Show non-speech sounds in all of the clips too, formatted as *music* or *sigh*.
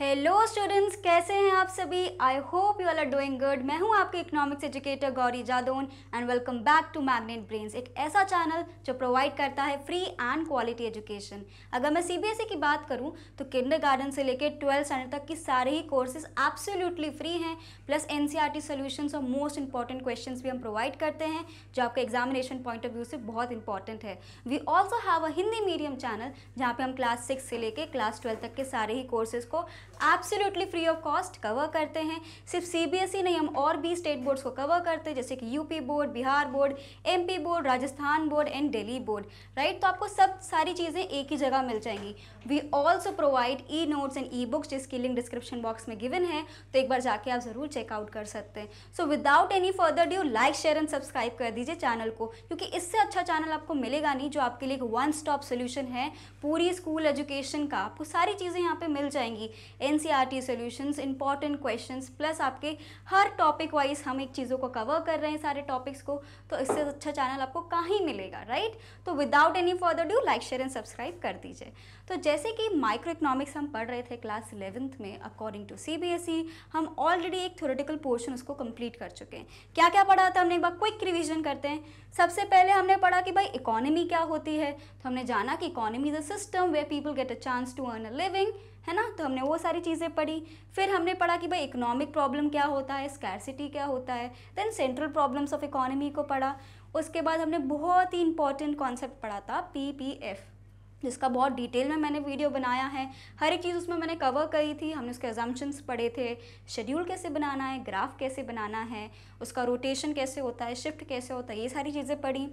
Hello students कैसे हैं आप सभी? I hope you all are doing good मैं हूँ आपके economics educator Gauri Jadaun and welcome back to Magnet Brains एक ऐसा चैनल जो प्रोवाइड करता है फ्री एंड क्वालिटी एजुकेशन अगर मैं सीबीएसई की बात करूँ तो किंडर गार्डन से लेकर ट्वेल्थ स्टैंडर्ड तक की सारे ही कोर्सेज एब्सोल्युटली फ्री हैं प्लस एन सी और मोस्ट इंपॉर्टेंट क्वेश्चन भी हम प्रोवाइड करते हैं, जो आपके एग्जामिनेशन पॉइंट ऑफ़ व्यू से बहुत इंपॉर्टेंट है. We also have a Hindi medium channel जहाँ पर हम क्लास सिक्स से लेकर क्लास ट्वेल्थ तक के सारे ही कोर्सेज को absolutely free of cost cover करते हैं। सिर्फ़ सीबीएसई ई नहीं, हम और भी स्टेट बोर्ड्स को कवर करते हैं, जैसे कि UP board Bihar board MP board Rajasthan board and Delhi board right तो आपको सब सारी चीज़ें एक ही जगह मिल जाएँगी। We also provide e notes and e books जिसकी लिंक डिस्क्रिप्शन बॉक्स में गिवन है तो एक बार जाके आप ज़रूर चेकआउट कर सकते हैं। So without any further due like share and subscribe कर दीजिए चैनल को, क्योंकि इससे अच्छा चैनल आपको मिलेगा नहीं, जो आपके लिए एक वन स्टॉप सोल्यूशन है। पूरी स्कूल एजुकेशन का आपको सारी चीज़ें यहाँ पे मिल जाएँगी। N solutions important question plus आपके हर टॉपिक वाइज हम एक चीज़ों को कवर कर रहे हैं सारे टॉपिक्स को तो इससे अच्छा चैनल आपको कहीं मिलेगा राइट तो without any further due like share and subscribe कर दीजिए। तो जैसे कि माइक्रो इकोनॉमिक्स हम पढ़ रहे थे क्लास इलेवेंथ में अकॉर्डिंग टू सीबीएसई हम ऑलरेडी एक थ्योरेटिकल पोर्शन उसको कंप्लीट कर चुके हैं। क्या क्या पढ़ा था हमने? एक बार क्विक रिविजन करते हैं। सबसे पहले हमने पढ़ा कि भाई इकोनॉमी क्या होती है। तो हमने जाना कि economy is a system way people get a chance to earn a living है ना? तो हमने वो सारी चीज़ें पढ़ी। फिर हमने पढ़ा कि भाई इकोनॉमिक प्रॉब्लम क्या होता है? स्कैरसिटी क्या होता है? Then central problems of economy को पढ़ा। उसके बाद हमने बहुत ही इंपॉर्टेंट कॉन्सेप्ट पढ़ा था पी पी एफ़ जिसका बहुत डिटेल में मैंने वीडियो बनाया है। हर एक चीज़ उसमें मैंने कवर करी थी। हमने उसके एजम्पन्स पढ़े थे। शेड्यूल कैसे बनाना है? ग्राफ कैसे बनाना है? उसका रोटेशन कैसे होता है? शिफ्ट कैसे होता है? ये सारी चीज़ें पढ़ी।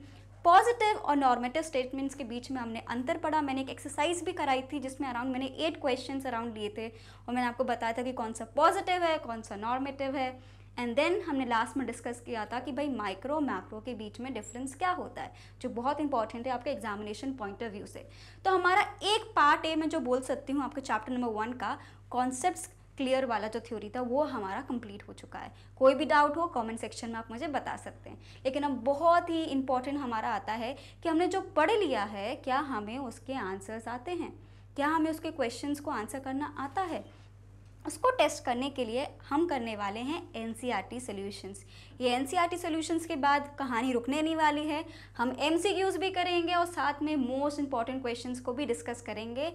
पॉजिटिव और नॉर्मेटिव स्टेटमेंट्स के बीच में हमने अंतर पढ़ा। मैंने एक एक्सरसाइज भी कराई थी जिसमें अराउंड मैंने एट क्वेश्चंस अराउंड लिए थे। और मैंने आपको बताया था कि कौन सा पॉजिटिव है, कौन सा नॉर्मेटिव है। एंड देन हमने लास्ट में डिस्कस किया था कि भाई माइक्रो मैक्रो के बीच में डिफरेंस क्या होता है, जो बहुत इंपॉर्टेंट है आपके एग्जामिनेशन पॉइंट ऑफ़ व्यू से। तो हमारा एक पार्ट ए में जो बोल सकती हूँ आपके चैप्टर नंबर वन का कॉन्सेप्ट क्लियर वाला जो थ्योरी था, वो हमारा कंप्लीट हो चुका है। कोई भी डाउट हो कमेंट सेक्शन में आप मुझे बता सकते हैं। लेकिन अब बहुत ही इंपॉर्टेंट हमारा आता है कि हमने जो पढ़ लिया है, क्या हमें उसके आंसर्स आते हैं? क्या हमें उसके क्वेश्चंस को आंसर करना आता है? उसको टेस्ट करने के लिए हम करने वाले हैं N C R T solutions ये N C R T solutions के बाद कहानी रुकने नहीं वाली है। हम एम सी क्यूज़ भी करेंगे और साथ में मोस्ट इंपॉर्टेंट क्वेश्चन को भी डिस्कस करेंगे।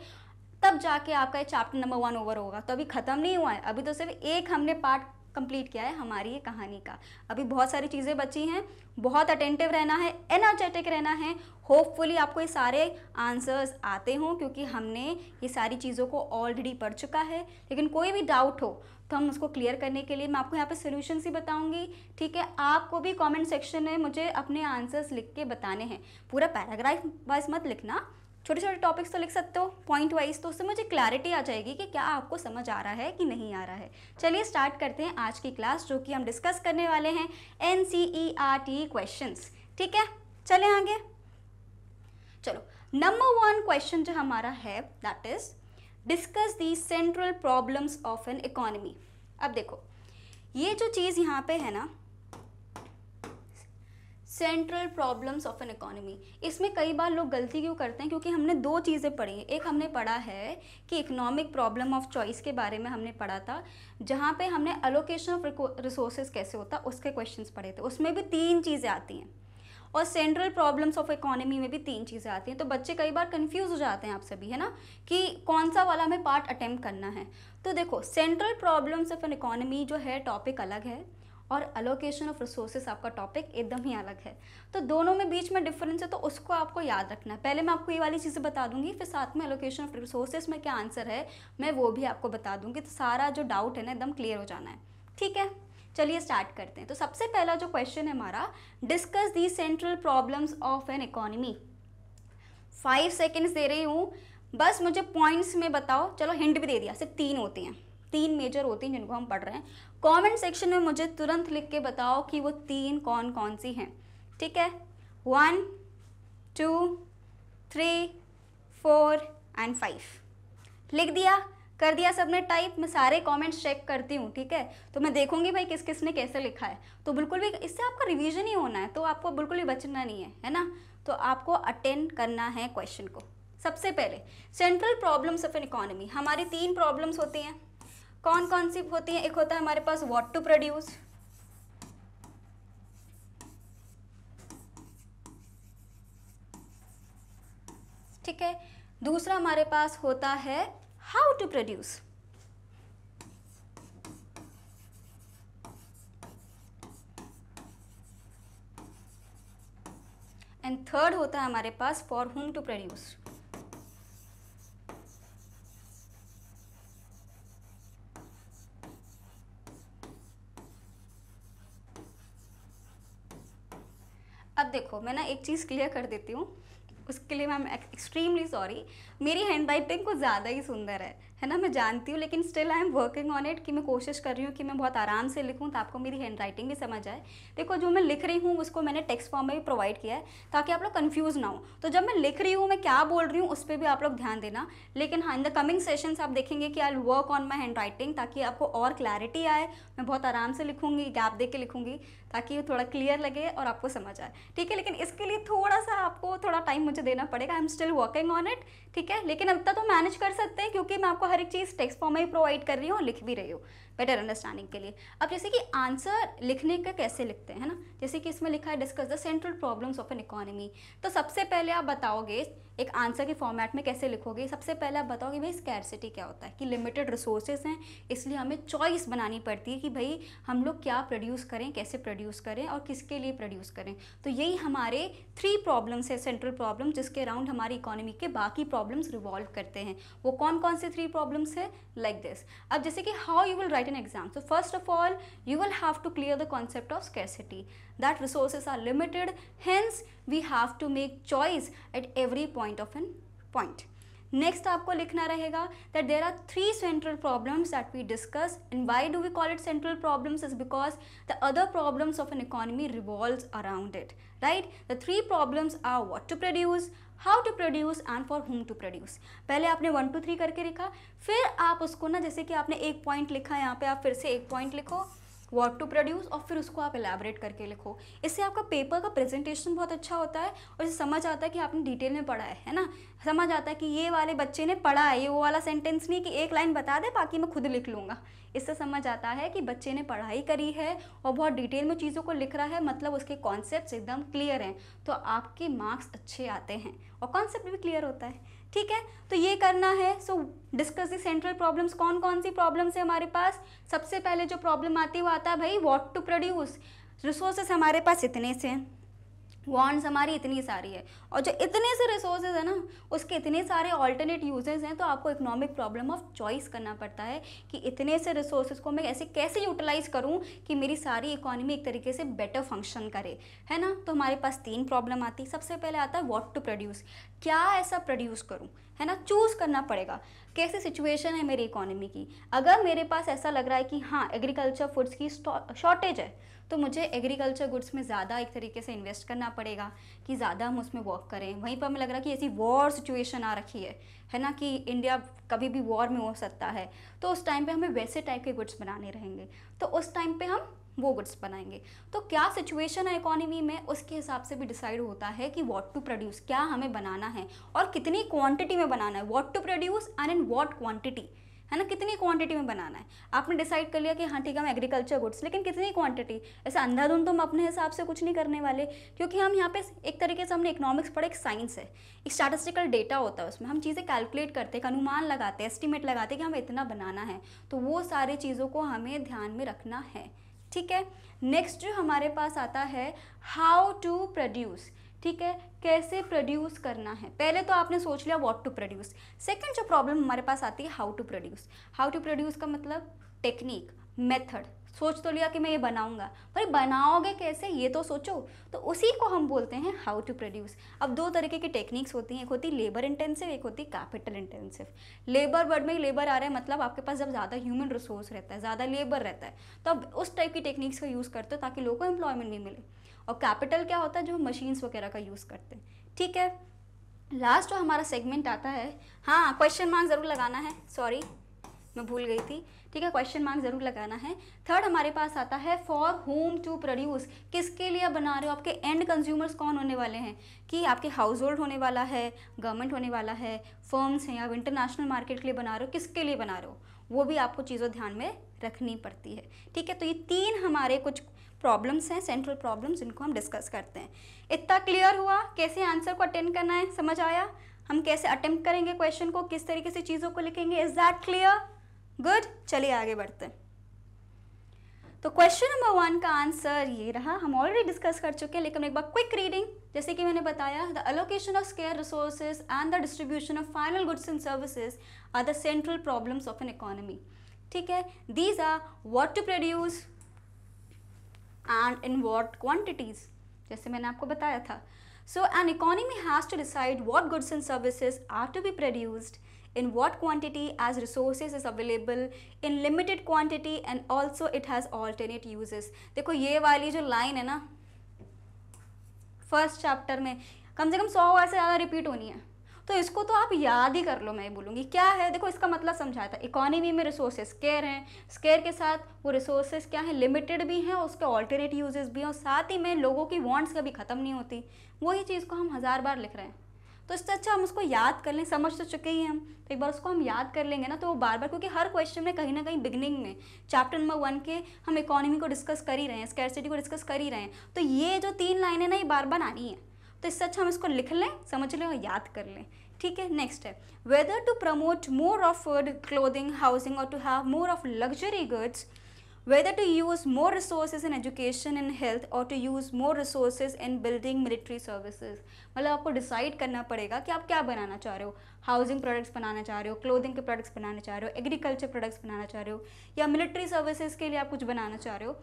तब जाके आपका ये चैप्टर नंबर वन ओवर होगा। तो अभी ख़त्म नहीं हुआ है। अभी तो सिर्फ़ एक हमने पार्ट कंप्लीट किया है हमारी ये कहानी का। अभी बहुत सारी चीज़ें बची हैं, बहुत अटेंटिव रहना है एनर्जेटिक रहना है। होपफुली आपको ये सारे आंसर्स आते हों, क्योंकि हमने ये सारी चीज़ों को ऑलरेडी पढ़ चुका है। लेकिन कोई भी डाउट हो तो हम उसको क्लियर करने के लिए मैं आपको यहाँ पे सोल्यूशन ही बताऊँगी। ठीक है? आपको भी कमेंट सेक्शन में मुझे अपने आंसर्स लिख के बताने हैं। पूरा पैराग्राफ वाइज मत लिखना। छोटे छोटे टॉपिक्स तो लिख सकते हो पॉइंट वाइज तो उससे मुझे क्लैरिटी आ जाएगी कि क्या आपको समझ आ रहा है कि नहीं आ रहा है। चलिए स्टार्ट करते हैं आज की क्लास जो कि हम डिस्कस करने वाले हैं N C E R T question ठीक है? चले आगे। चलो नंबर वन क्वेश्चन जो हमारा है that is discuss the central problems of an economy अब देखो, ये जो चीज़ यहाँ पे है ना central problems of an economy इसमें कई बार लोग गलती क्यों करते हैं? क्योंकि हमने दो चीज़ें पढ़ी हैं। एक हमने पढ़ा है कि इकोनॉमिक प्रॉब्लम ऑफ़ चॉइस के बारे में हमने पढ़ा था, जहाँ पे हमने अलोकेशन ऑफ़ रिसोर्सेज कैसे होता, उसके क्वेश्चंस पढ़े थे। उसमें भी तीन चीज़ें आती हैं। और सेंट्रल प्रॉब्लम्स ऑफ़ इकोनॉमी में भी तीन चीज़ें आती हैं। तो बच्चे कई बार कंफ्यूज हो जाते हैं आप सभी, है ना? कि कौन सा वाला हमें पार्ट अटैम्प्ट करना है। तो देखो central problems of an economy जो है टॉपिक अलग है। और अलोकेशन ऑफ़ रिसोर्सेस आपका टॉपिक एकदम ही अलग है। तो दोनों में बीच में डिफरेंस है तो उसको आपको याद रखना है। पहले मैं आपको ये वाली चीज़ें बता दूँगी, फिर साथ में अलोकेशन ऑफ़ रिसोर्सेज में क्या आंसर है, मैं वो भी आपको बता दूँगी। तो सारा जो डाउट है ना, एकदम क्लियर हो जाना है। ठीक है? चलिए स्टार्ट करते हैं। तो सबसे पहला जो क्वेश्चन है हमारा discuss the central problems of an economy five seconds दे रही हूँ। बस मुझे पॉइंट्स में बताओ। चलो हिंट भी दे दिया, सिर्फ़ तीन होते हैं। तीन मेजर होती हैं जिनको हम पढ़ रहे हैं। कमेंट सेक्शन में मुझे तुरंत लिख के बताओ कि वो तीन कौन कौन सी हैं। ठीक है? One two three four and five लिख दिया? कर दिया सबने टाइप मैं सारे कमेंट्स चेक करती हूँ, ठीक है? तो मैं देखूँगी भाई किस किस ने कैसे लिखा है। तो बिल्कुल भी इससे आपका रिवीजन ही होना है तो आपको बिल्कुल भी बचना नहीं है है ना? तो आपको अटेंड करना है क्वेश्चन को। सबसे पहले central problems of an economy हमारी तीन प्रॉब्लम्स होती हैं। कौन कौन सी होती हैं? एक होता है हमारे पास वॉट टू प्रोड्यूस ठीक है? दूसरा हमारे पास होता है how to produce and third होता है हमारे पास फॉर होम टू प्रोड्यूस देखो, मैं ना एक चीज़ क्लियर कर देती हूँ। उसके लिए मैम एक्सट्रीमली सॉरी मेरी हैंड राइटिंग कुछ ज़्यादा ही सुंदर है। है ना, मैं जानती हूँ, लेकिन still I am working on it कि मैं कोशिश कर रही हूँ कि मैं बहुत आराम से लिखूँ तो आपको मेरी हैंड राइटिंग भी समझ आए। देखो, जो मैं लिख रही हूँ, उसको मैंने टेक्स्ट फॉर्म में भी प्रोवाइड किया है ताकि आप लोग कन्फ्यूज़ ना हो। तो जब मैं लिख रही हूँ, मैं क्या बोल रही हूँ, उस पर भी आप लोग ध्यान देना। लेकिन हाँ इन द कमिंग सेशंस आप देखेंगे कि I work on my hand writing ताकि आपको और क्लैरिटी आए। मैं बहुत आराम से लिखूँगी गैप दे के लिखूँगी ताकि थोड़ा क्लियर लगे और आपको समझ आए। ठीक है, लेकिन इसके लिए थोड़ा सा आपको थोड़ा टाइम मुझे देना पड़ेगा। I am still working on it ठीक है? लेकिन अब तक तो मैनेज कर सकते हैं क्योंकि मैं आपको हर एक चीज़ टेक्स्ट फॉर्म में ही प्रोवाइड कर रही हूँ, लिख भी रही हूँ। बेटर अंडरस्टैंडिंग के लिए। अब जैसे कि आंसर लिखने का कैसे लिखते हैं ना? जैसे कि इसमें लिखा है discuss the central problems of an economy तो सबसे पहले आप बताओगे, एक आंसर के फॉर्मेट में कैसे लिखोगे? सबसे पहले आप बताओगे, भाई स्कैरसिटी क्या होता है? कि लिमिटेड रिसोर्सेज हैं, इसलिए हमें चॉइस बनानी पड़ती है कि, भाई, हम लोग क्या प्रोड्यूस करें, कैसे प्रोड्यूस करें और किसके लिए प्रोड्यूस करें। तो यही हमारे थ्री प्रॉब्लम्स है सेंट्रल प्रॉब्लम जिसके अराउंड हमारी इकोनॉमी के बाकी प्रॉब्लम्स रिवॉल्व करते हैं। वो कौन कौन से थ्री प्रॉब्लम्स है? लाइक दिस अब जैसे कि how you will write write an exam. So first of all, you will have to clear the concept of scarcity that resources are limited. Hence, we have to make choice at every point of an point. Next आपको लिखना रहेगा that there are three central problems that we discuss and why do we call it central problems is because the other problems of an economy revolve around it right the three problems are what to produce how to produce and for whom to produce पहले आपने one two three करके लिखा, फिर आप उसको ना जैसे कि आपने एक पॉइंट लिखा, यहाँ पे आप फिर से एक पॉइंट लिखो। वॉट टू प्रोड्यूस और फिर उसको आप एलेबरेट करके लिखो। इससे आपका पेपर का प्रेजेंटेशन बहुत अच्छा होता है और इसे समझ आता है कि आपने डिटेल में पढ़ा है है ना? समझ आता है कि ये वाले बच्चे ने पढ़ा है, ये वो वाला सेंटेंस नहीं कि एक लाइन बता दे, बाकी मैं खुद लिख लूँगा। इससे समझ आता है कि बच्चे ने पढ़ाई करी है और बहुत डिटेल में चीज़ों को लिख रहा है मतलब उसके कॉन्सेप्ट एकदम क्लियर हैं। तो आपके मार्क्स अच्छे आते हैं और कॉन्सेप्ट भी क्लियर होता है। ठीक है? तो ये करना है। So discuss the central problems कौन कौन सी प्रॉब्लम्स है हमारे पास? सबसे पहले जो प्रॉब्लम आती है वो आता है, भाई वॉट टू प्रोड्यूस रिसोर्सेस हमारे पास इतने से वॉन्ट्स हमारी इतनी सारी है। और जो इतने से रिसोर्सेज है ना, उसके इतने सारे ऑल्टरनेट यूजेस हैं तो आपको इकोनॉमिक प्रॉब्लम ऑफ़ चॉइस करना पड़ता है कि इतने से रिसोर्सेज को मैं ऐसे कैसे यूटिलाइज करूँ कि मेरी सारी इकोनॉमी एक तरीके से बेटर फ़ंक्शन करे। है ना? तो हमारे पास तीन प्रॉब्लम आती सबसे पहले आता है वॉट टू प्रोड्यूस क्या ऐसा प्रोड्यूस करूँ? है ना? चूज़ करना पड़ेगा। कैसी सिचुएशन है मेरी इकोनॉमी की? अगर मेरे पास ऐसा लग रहा है कि हाँ एग्रीकल्चर फूड्स की शॉर्टेज है तो मुझे एग्रीकल्चर गुड्स में ज़्यादा एक तरीके से इन्वेस्ट करना पड़ेगा कि ज़्यादा हम उसमें वर्क करें। वहीं पर हमें लग रहा है कि ऐसी वॉर सिचुएशन आ रखी है है ना? कि इंडिया कभी भी वॉर में हो सकता है। तो उस टाइम पे हमें वैसे टाइप के गुड्स बनाने रहेंगे। तो उस टाइम पे हम वो गुड्स बनाएँगे। तो क्या सिचुएशन है इकोनॉमी में? उसके हिसाब से भी डिसाइड होता है कि व्हाट टू प्रोड्यूस क्या हमें बनाना है और कितनी क्वांटिटी में बनाना है। What to produce and in what quantity है ना? कितनी क्वांटिटी में बनाना है? आपने डिसाइड कर लिया कि हाँ ठीक है हम एग्रीकल्चर गुड्स लेकिन कितनी क्वांटिटी ऐसे अंधाधुंध तो हम अपने हिसाब से कुछ नहीं करने वाले, क्योंकि हम यहाँ पे एक तरीके से हमने इकोनॉमिक्स पढ़ा, एक साइंस है। एक स्टैटिस्टिकल डेटा होता है उसमें। हम चीज़ें कैलकुलेट करते हैं, अनुमान लगाते हैं एस्टिमेट लगाते हैं कि हमें इतना बनाना है। तो वो सारी चीज़ों को हमें ध्यान में रखना है। ठीक है? नेक्स्ट जो हमारे पास आता है हाउ टू प्रोड्यूस ठीक है? कैसे प्रोड्यूस करना है? पहले तो आपने सोच लिया व्हाट टू प्रोड्यूस सेकंड जो प्रॉब्लम हमारे पास आती है how to produce how to produce का मतलब टेक्निक मेथड सोच तो लिया कि मैं ये बनाऊँगा। पर बनाओगे कैसे? ये तो सोचो। तो उसी को हम बोलते हैं हाउ टू प्रोड्यूस अब दो तरीके की टेक्निक्स होती हैं। एक होती लेबर इंटेंसिव एक होती कैपिटल इंटेंसिव लेबर वर्ड में ही लेबर आ रहा है मतलब आपके पास जब ज़्यादा ह्यूमन रिसोर्स रहता है, ज़्यादा लेबर रहता है तो अब उस टाइप की टेक्निक्स का यूज़ करते हो ताकि लोगों को एम्प्लॉयमेंट भी मिले। और कैपिटल क्या होता है? जो मशीन्स वगैरह का यूज़ करते हैं। ठीक है? लास्ट जो हमारा सेगमेंट आता है हाँ क्वेश्चन मार्क ज़रूर लगाना है। सॉरी मैं भूल गई थी। ठीक है क्वेश्चन मार्क ज़रूर लगाना है। थर्ड हमारे पास आता है फॉर होम टू प्रोड्यूस किसके लिए बना रहे हो? आपके एंड कंज्यूमर्स कौन होने वाले हैं? कि आपके हाउस होल्ड होने वाला है गवर्नमेंट होने वाला है फर्म्स हैं या इंटरनेशनल मार्केट के लिए बना रहे हो, किसके लिए बना रहे हो? वो भी आपको चीज़ों ध्यान में रखनी पड़ती है। ठीक है तो ये तीन हमारे कुछ प्रॉब्लम्स हैं सेंट्रल प्रॉब्लम्स जिनको हम डिस्कस करते हैं। इतना क्लियर हुआ? कैसे आंसर को अटेंड करना है? समझ आया? हम कैसे अटेम्प्ट करेंगे क्वेश्चन को? किस तरीके से चीज़ों को लिखेंगे? इज़ दैट क्लियर गुड चलिए आगे बढ़ते हैं। तो क्वेश्चन नंबर वन का आंसर ये रहा। हम ऑलरेडी डिस्कस कर चुके हैं, लेकिन एक बार क्विक रीडिंग जैसे कि मैंने बताया the allocation of scarce resources and the distribution of final goods and services are the central problems of an economy ठीक है? These are what to produce and in what quantities जैसे मैंने आपको बताया था। So an economy has to decide what goods and services are to be produced in what quantity as resources is available, in limited quantity and also it has alternate uses. देखो ये वाली जो line है ना first chapter में कम से कम सौ बार से ज़्यादा रिपीट होनी है। तो इसको तो आप याद ही कर लो, मैं बोलूँगी। क्या है? देखो इसका मतलब समझाया था। इकोनॉमी में रिसोर्सेज स्केयर हैं। स्केयर के साथ वो रिसोर्सेज क्या हैं? लिमिटेड भी हैं, उसके ऑल्टरनेट यूजेस भी हैं। और साथ ही में लोगों की वांट्स कभी ख़त्म नहीं होती। वही चीज़ को हम हज़ार बार लिख रहे हैं। तो इससे अच्छा हम उसको याद कर लें, समझ तो चुके ही हम। तो एक बार उसको हम याद कर लेंगे ना तो वो बार बार, क्योंकि हर क्वेश्चन में कहीं ना कहीं बिगनिंग में चैप्टर नंबर वन के हम इकोनॉमी को डिस्कस कर ही रहे हैं स्कैरसिटी को डिस्कस कर ही रहे हैं। तो ये जो तीन लाइनें ना, ये बार बार आनी है। तो इससे अच्छा हम इसको लिख लें, समझ लें और याद कर लें। ठीक है नेक्स्ट है। Whether to promote more of food clothing housing or to have more of luxury goods whether to use more resources in education and health or to use more resources in building military services. मतलब आपको decide करना पड़ेगा कि आप क्या बनाना चाह रहे हो. हाउसिंग प्रोडक्ट्स बनाना चाह रहे हो क्लोथिंग के प्रोडक्ट्स बनाना चाह रहे हो एग्रीकल्चर प्रोडक्ट्स बनाना चाह रहे हो, या मिलिट्री सर्विसेज़ के लिए आप कुछ बनाना चाह रहे हो.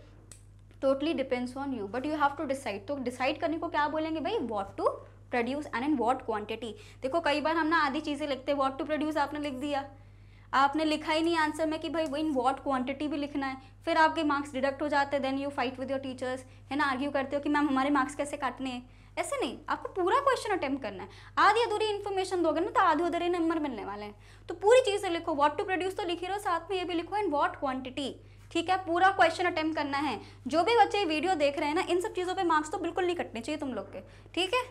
Totally depends on you but you have to decide तो डिसाइड करने को क्या बोलेंगे भाई? What to produce and in what quantity देखो, कई बार हम ना आधी चीज़ें लिखते हैं वॉट टू प्रोड्यूस आपने लिख दिया. आपने लिखा ही नहीं आंसर में कि भाई इन वॉट क्वांटिटी भी लिखना है। फिर आपके मार्क्स डिडक्ट हो जाते हैं then you fight with your teachers है ना? आर्ग्यू करते हो कि मैम हमारे मार्क्स कैसे काटने हैं? ऐसे नहीं, आपको पूरा क्वेश्चन अटेम्प्ट करना है। आधी अधूरी इन्फॉर्मेशन दोगे ना तो आधे अधूरे नंबर मिलने वाले हैं। तो पूरी चीज़ें लिखो। वॉट टू प्रोड्यूस तो लिखी रहो साथ में ये भी लिखो इन वॉट क्वांटिटी ठीक है? पूरा क्वेश्चन अटेम्प्ट करना है। जो भी बच्चे वीडियो देख रहे हैं ना, इन सब चीज़ों पे मार्क्स तो बिल्कुल नहीं कटने चाहिए तुम लोग के। ठीक है?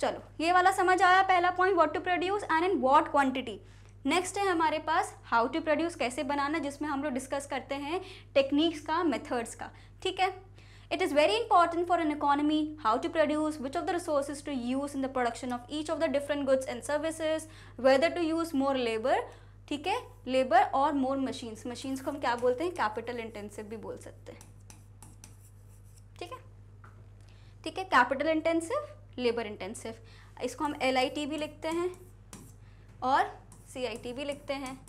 चलो, ये वाला समझ आया पहला point what to produce and in what quantity next है हमारे पास हाउ टू प्रोड्यूस कैसे बनाना, जिसमें हम लोग डिस्कस करते हैं टेक्निक्स का मेथड्स का। ठीक है? It is very important for an economy how to produce which of the resources to use in the production of each of the different goods and services whether to use more labour ठीक है? Labour और मोर machines machines को हम क्या बोलते हैं? Capital intensive भी बोल सकते हैं। ठीक है? ठीक है? कैपिटल इंटेंसिव लेबर इंटेंसिव इसको हम एल भी लिखते हैं। और CIT भी लिखते हैं।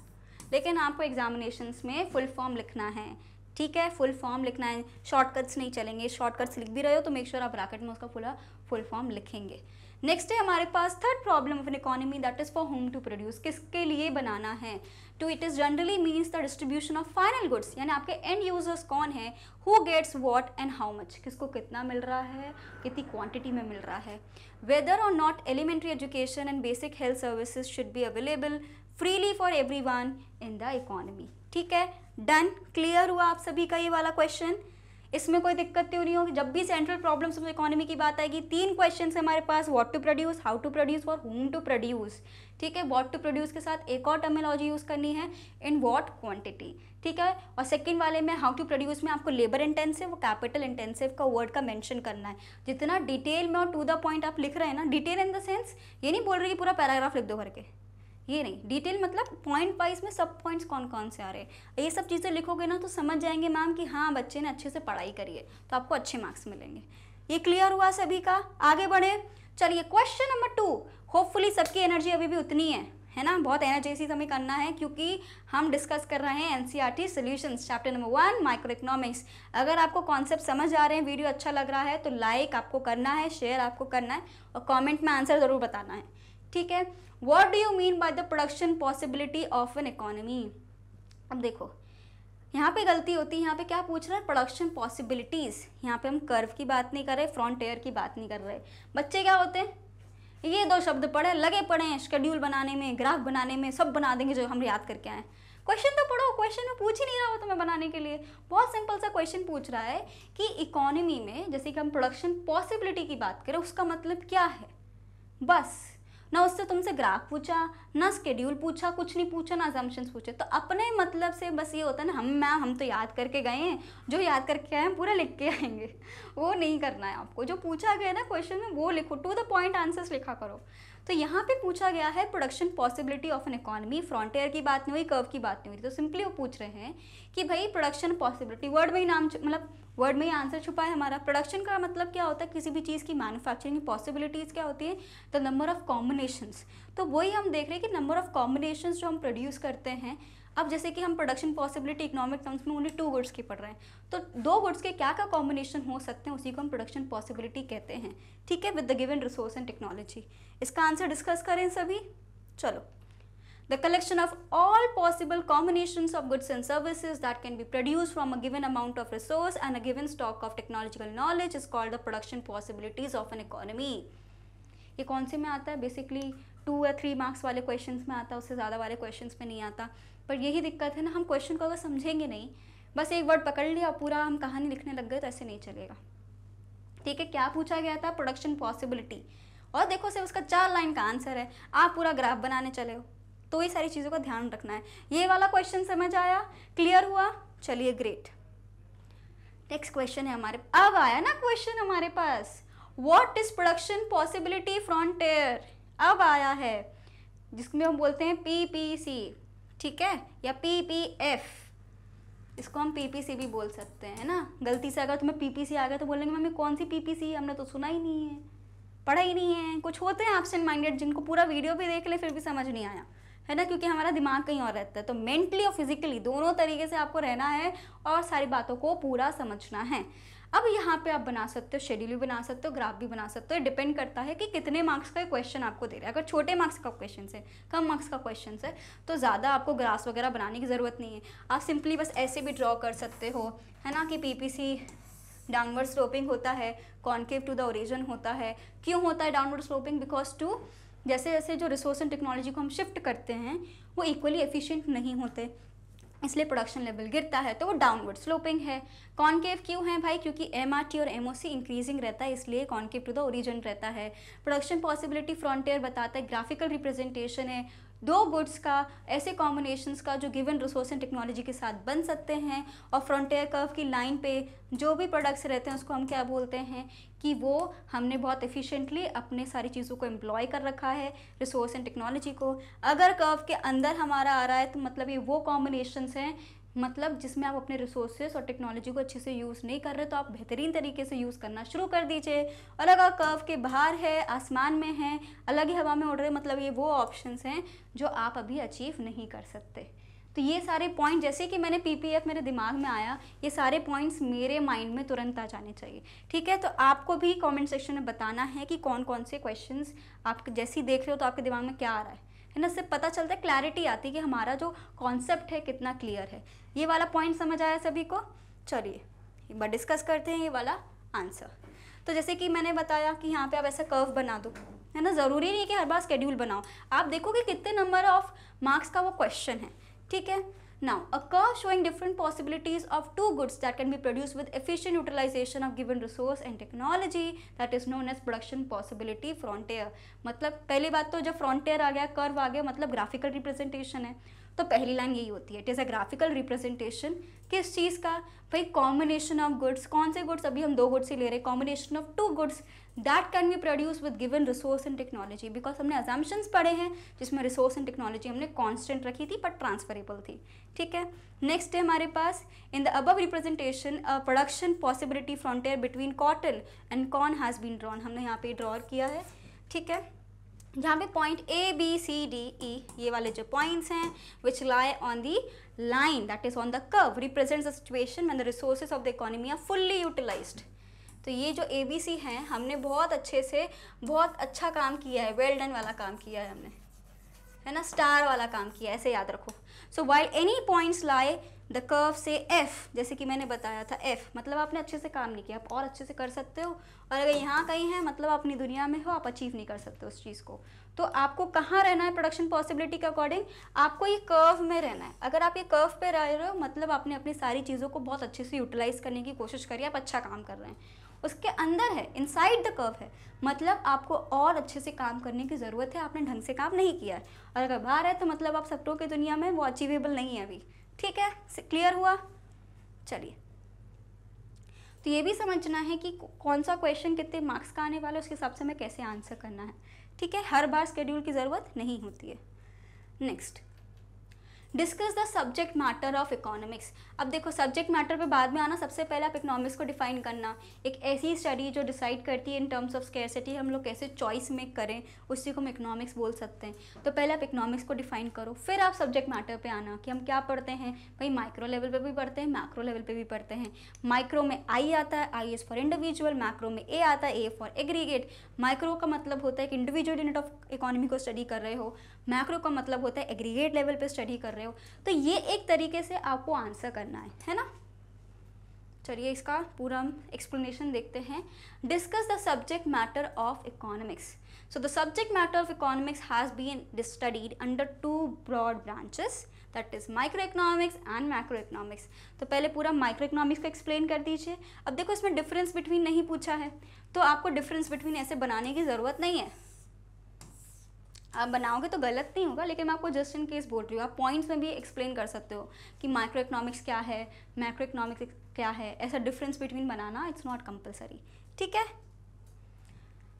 लेकिन आपको एग्जामिनेशंस में फुल फॉर्म लिखना है। ठीक है? फुल फॉर्म लिखना है। शॉर्टकट्स नहीं चलेंगे। शॉर्टकट्स लिख भी रहे हो तो मेक श्योर आप ब्रैकेट में उसका पूरा फुल फॉर्म लिखेंगे। नेक्स्ट है हमारे पास third problem of an economy that is for whom to produce किसके लिए बनाना है? To it is generally means the distribution of final goods यानी आपके एंड यूज़र्स कौन है? Who gets what and how much किसको कितना मिल रहा है? कितनी क्वांटिटी में मिल रहा है? Whether or not elementary education and basic health services should be available freely for every one in the economy ठीक है? डन क्लियर हुआ आप सभी का ये वाला क्वेश्चन इसमें कोई दिक्कत तो नहीं होगी। जब भी सेंट्रल प्रॉब्लम्स ऑफ़ इकोनॉमी की बात आएगी, तीन क्वेश्चन है हमारे पास what to produce how to produce और होम टू प्रोड्यूस ठीक है? व्हाट टू प्रोड्यूस के साथ एक और टर्मिनोलॉजी यूज़ करनी है इन व्हाट क्वांटिटी ठीक है? और सेकंड वाले में हाउ टू प्रोड्यूस में आपको लेबर इंटेंसिव और कैपिटल इंटेंसिव का वर्ड का मेंशन करना है। जितना डिटेल में और टू द पॉइंट आप लिख रहे हैं ना डिटेल इन द सेंस ये नहीं बोल रही कि पूरा पैराग्राफ लिख दो करके। ये नहीं डिटेल मतलब पॉइंट वाइज में सब पॉइंट्स कौन कौन से आ रहे हैं? ये सब चीज़ें लिखोगे ना तो समझ जाएँगे मैम कि हाँ बच्चे ने अच्छे से पढ़ाई करी है तो आपको अच्छे मार्क्स मिलेंगे। ये क्लियर हुआ सभी का? आगे बढ़े। चलिए क्वेश्चन नंबर टू होपफुली सबकी एनर्जी अभी भी उतनी है है ना? बहुत एनर्जी से हमें करना है, क्योंकि हम डिस्कस कर रहे हैं NCERT solutions chapter number one micro economics अगर आपको कॉन्सेप्ट समझ आ रहे हैं वीडियो अच्छा लग रहा है तो लाइक आपको करना है शेयर आपको करना है, और कमेंट में आंसर ज़रूर बताना है। ठीक है? What do you mean by the production possibility of an economy अब देखो, यहाँ पे गलती होती है, यहाँ पे क्या पूछ रहा है? प्रोडक्शन पॉसिबिलिटीज़ यहाँ पे हम कर्व की बात नहीं कर रहे फ्रंट एयर की बात नहीं कर रहे। बच्चे क्या होते हैं? ये दो शब्द पढ़े, लगे पड़े हैं शेड्यूल बनाने में ग्राफ बनाने में, सब बना देंगे जो हम याद करके आए। क्वेश्चन तो पढ़ो क्वेश्चन में पूछ ही नहीं रहा हो तुम्हें बनाने के लिए। बहुत सिंपल सा क्वेश्चन पूछ रहा है कि इकोनॉमी में, जैसे कि हम प्रोडक्शन पॉसिबिलिटी की बात करें, उसका मतलब क्या है? बस। ना उससे तुमसे ग्राफ पूछा, ना स्केड्यूल पूछा, कुछ नहीं पूछा, ना अजम्पन्स पूछे। तो अपने मतलब से बस ये होता है ना, हम मैम हम तो याद करके गए हैं। जो याद करके आए हैं, पूरा लिख के आएँगे। *laughs* वो नहीं करना है आपको। जो पूछा गया ना क्वेश्चन में, वो लिखो। टू द पॉइंट आंसर्स लिखा करो। तो यहाँ पे पूछा गया है production possibility of an economy frontier की बात नहीं हुई कर्व की बात नहीं हुई। तो सिंपली वो पूछ रहे हैं कि भाई प्रोडक्शन पॉसिबिलिटी वर्ड में ही नाम मतलब वर्ड में ही आंसर छुपा है हमारा। प्रोडक्शन का मतलब क्या होता है? किसी भी चीज़ की मैन्युफैक्चरिंग पॉसिबिलिटीज़ क्या होती है? द नंबर ऑफ़ कॉम्बिनेशंस तो वही हम देख रहे हैं कि नंबर ऑफ़ कॉम्बिनेशंस जो हम प्रोड्यूस करते हैं, अब जैसे कि हम प्रोडक्शन पॉसिबिलिटी इकोनॉमिक टर्म्स में ओनली टू गुड्स की पढ़ रहे हैं। तो दो गुड्स के क्या क्या कॉम्बिनेशन हो सकते हैं, उसी को हम प्रोडक्शन पॉसिबिलिटी कहते हैं। ठीक है? With the given resource and technology इसका आंसर डिस्कस करें सभी। चलो। The collection of all possible combinations of goods and services that can be produced from a given amount of resource and a given stock of technological knowledge is called the production possibilities of an economy. ये कौन से में आता है basically two या three marks वाले questions में आता है उससे ज़्यादा वाले क्वेश्चंस में नहीं आता पर यही दिक्कत है ना हम क्वेश्चन को अगर समझेंगे नहीं बस एक वर्ड पकड़ लिया पूरा हम कहानी लिखने लग गए तो ऐसे नहीं चलेगा ठीक है क्या पूछा गया था प्रोडक्शन पॉसिबिलिटी और देखो सिर्फ़ उसका चार लाइन का आंसर है आप पूरा ग्राफ बनाने चले हो तो ये सारी चीज़ों का ध्यान रखना है। ये वाला क्वेश्चन समझ आया? क्लियर हुआ? चलिए ग्रेट नेक्स्ट क्वेश्चन है हमारे अब आया ना क्वेश्चन हमारे पास। What is production possibility frontier अब आया है। जिसमें हम बोलते हैं पीपीसी ठीक है? या पीपीएफ इसको हम पीपीसी भी बोल सकते हैं ना? गलती से अगर तुम्हें पीपीसी आ गया तो बोलेंगे, मम्मी, कौन सी पीपीसी हमने तो सुना ही नहीं है। पढ़ा ही नहीं है। कुछ होते हैं एबसेंट माइंडेड जिनको पूरा वीडियो भी देख ले, फिर भी समझ नहीं आया। है ना? क्योंकि हमारा दिमाग कहीं और रहता है। तो मेंटली और फिजिकली दोनों तरीके से आपको रहना है और सारी बातों को पूरा समझना है। अब यहाँ पे आप बना सकते हो शेड्यूल भी बना सकते हो ग्राफ भी बना सकते हो। डिपेंड करता है कि कितने मार्क्स का क्वेश्चन आपको दे रहा है। अगर छोटे मार्क्स का क्वेश्चन है कम मार्क्स का क्वेश्चन है तो ज़्यादा आपको ग्राफ्स वगैरह बनाने की ज़रूरत नहीं है। आप सिंपली बस ऐसे भी ड्रॉ कर सकते हो, है ना? कि पीपीसी डाउनवर्ड स्लोपिंग होता है कॉन्केव टू द ओरिजन होता है। क्यों होता है डाउनवर्ड स्लोपिंग बिकॉज़ टू जैसे जैसे जो रिसोर्स एंड टेक्नोलॉजी को हम शिफ्ट करते हैं, वो इक्वली एफिशिएंट नहीं होते। इसलिए प्रोडक्शन लेवल गिरता है तो वो डाउनवर्ड स्लोपिंग है। कॉनकेव क्यों है भाई? क्योंकि एमआरटी और एमओसी इंक्रीजिंग रहता है, इसलिए कॉनकेव टू द ओरिजिन रहता है। प्रोडक्शन पॉसिबिलिटी फ्रंटियर बताता है ग्राफिकल रिप्रेजेंटेशन है दो गुड्स का, ऐसे कॉम्बिनेशंस का जो गिवन रिसोर्स एंड टेक्नोलॉजी के साथ बन सकते हैं और फ्रंटियर कर्व की लाइन पे जो भी प्रोडक्ट्स रहते हैं उसको हम क्या बोलते हैं कि वो हमने बहुत एफिशिएंटली अपने सारी चीज़ों को एम्प्लॉय कर रखा है रिसोर्स एंड टेक्नोलॉजी को। अगर कर्व के अंदर हमारा आ रहा है तो मतलब ये वो कॉम्बिनेशंस हैं मतलब जिसमें आप अपने रिसोर्सेज और टेक्नोलॉजी को अच्छे से यूज़ नहीं कर रहे तो आप बेहतरीन तरीके से यूज़ करना शुरू कर दीजिए। और अगर कर्व के बाहर है, आसमान में है, अलग ही हवा में उड़ रहे मतलब ये वो ऑप्शंस हैं जो आप अभी अचीव नहीं कर सकते। तो ये सारे पॉइंट जैसे कि मैंने पीपीएफ मेरे दिमाग में आया, ये सारे पॉइंट्स मेरे माइंड में तुरंत आ जाने चाहिए। ठीक है? तो आपको भी कमेंट सेक्शन में बताना है कि कौन कौन से क्वेश्चंस आप जैसे देख रहे हो तो आपके दिमाग में क्या आ रहा है। है ना इससे पता चलता है क्लैरिटी आती है कि हमारा जो कॉन्सेप्ट है कितना क्लियर है। ये वाला पॉइंट समझ आया सभी को? चलिए बट डिस्कस करते हैं ये वाला आंसर तो जैसे कि मैंने बताया कि यहाँ पे आप ऐसा कर्व बना दो, है ना, ज़रूरी नहीं कि हर बार स्केड्यूल बनाओ। आप देखो कि कितने नंबर ऑफ़ मार्क्स का वो क्वेश्चन है, ठीक है? Now, a curve showing different possibilities of two goods that can be produced with efficient utilization of given resource and technology that is known as production possibility frontier. मतलब पहली बात तो जब frontier आ गया curve आ गया मतलब graphical representation है तो पहली लाइन यही होती है it is a graphical representation किस चीज़ का? भाई कॉम्बिनेशन ऑफ़ गुड्स कौन से गुड्स अभी हम दो गुड्स ही ले रहे हैं। Combination of two goods that can be produce with given resource and technology because हमने अजम्पन्स पढ़े हैं जिसमें रिसोर्स एंड टेक्नोलॉजी हमने कॉन्स्टेंट रखी थी बट ट्रांसफरेबल थी। ठीक है? नेक्स्ट है हमारे पास in the above representation production possibility frontier between cotton and corn has been drawn हमने यहाँ पे ड्रॉ किया है। ठीक है? जहाँ पे point A B C D E ये वाले जो पॉइंट्स हैं which lie on the line that is on the curve represents the situation the resources of the economy are fully utilised तो ये जो ए बी सी हैं, हमने बहुत अच्छे से, बहुत अच्छा काम किया है वेल डन वाला काम किया है हमने। है ना? स्टार वाला काम किया ऐसे याद रखो। So while any points lie the curve से एफ़ जैसे कि मैंने बताया था एफ़ मतलब आपने अच्छे से काम नहीं किया, आप और अच्छे से कर सकते हो, और अगर यहाँ कहीं है मतलब अपनी दुनिया में हो, आप अचीव नहीं कर सकते उस चीज़ को। तो आपको कहाँ रहना है प्रोडक्शन पॉसिबिलिटी के अकॉर्डिंग आपको ये कर्व में रहना है। अगर आप ये कर्व पे रह रहे हो मतलब आपने अपनी सारी चीज़ों को बहुत अच्छे से यूटिलाइज करने की कोशिश करी, आप अच्छा काम कर रहे हैं। उसके अंदर है इनसाइड द कर्व है मतलब आपको और अच्छे से काम करने की ज़रूरत है, आपने ढंग से काम नहीं किया है। और अगर बाहर है तो मतलब आप सपनों की दुनिया में, वो अचीवेबल नहीं है अभी। ठीक है? क्लियर हुआ? चलिए। तो ये भी समझना है कि कौन सा क्वेश्चन कितने मार्क्स का आने वाला है, उसके हिसाब से मैं कैसे आंसर करना है। ठीक है? हर बार स्केड्यूल की ज़रूरत नहीं होती है। Next discuss the subject matter of economics अब देखो सब्जेक्ट मैटर पे बाद में आना, सबसे पहले आप इकोनॉमिक्स को डिफाइन करना। एक ऐसी स्टडी जो डिसाइड करती है इन टर्म्स ऑफ़ स्केरसिटी हम लोग कैसे चॉइस मेक करें, उसी को हम इकोनॉमिक्स बोल सकते हैं। तो पहले आप इकोनॉमिक्स को डिफाइन करो, फिर आप सब्जेक्ट मैटर पर आना कि हम क्या पढ़ते हैं। भाई माइक्रो लेवल पर भी पढ़ते हैं मैक्रो लेवल पे भी पढ़ते हैं। माइक्रो में आई आता है I is for individual macro में ए आता है ए फॉर एग्रीगेट माइक्रो का मतलब होता है कि इंडिविजुअल यूनिट ऑफ़ इकोनॉमी को स्टडी कर रहे हो। मैक्रो का मतलब होता है एग्रीगेट लेवल पे स्टडी कर रहे हो। तो ये एक तरीके से आपको आंसर करना है है ना? चलिए इसका पूरा हम एक्सप्लेनेशन देखते हैं। Discuss the subject matter of economics so the subject matter of economics has been studied under two broad branches that is micro economics and macro economics तो पहले पूरा माइक्रो इकोनॉमिक्स को एक्सप्लेन कर दीजिए। अब देखो इसमें डिफरेंस बिटवीन नहीं पूछा है। तो आपको डिफरेंस बिटवीन ऐसे बनाने की ज़रूरत नहीं है। आप बनाओगे तो गलत नहीं होगा, लेकिन मैं आपको जस्ट इन केस बोल रही हूँ, आप पॉइंट्स में भी एक्सप्लेन कर सकते हो कि माइक्रो इकोनॉमिक्स क्या है मैक्रो इकोनॉमिक्स क्या है, ऐसा डिफरेंस बिटवीन बनाना इट्स नॉट कंपलसरी ठीक है?